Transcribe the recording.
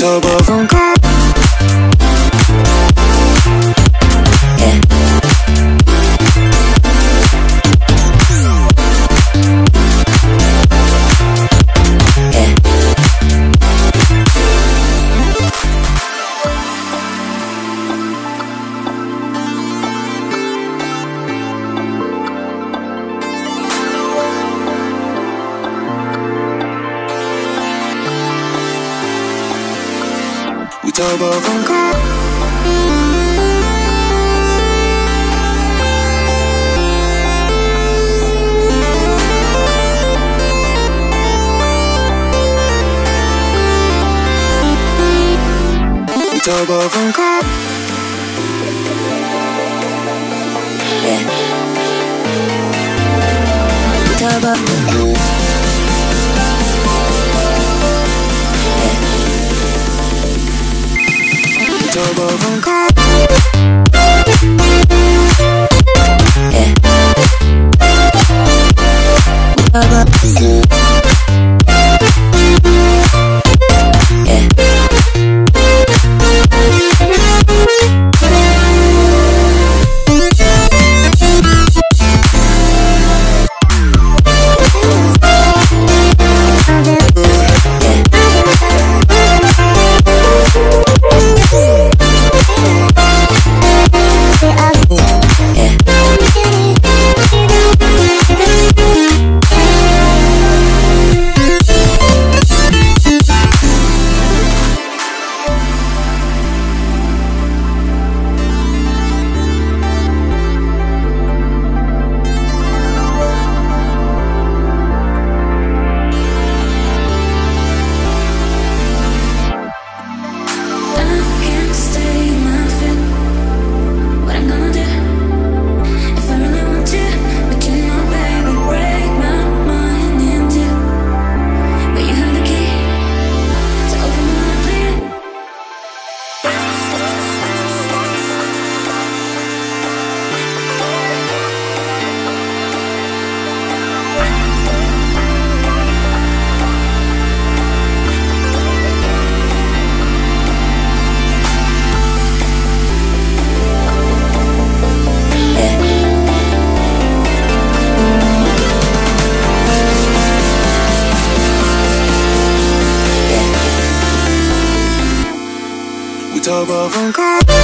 October phone call turbo không có turbo không có yeah. turbo Thank 안 above and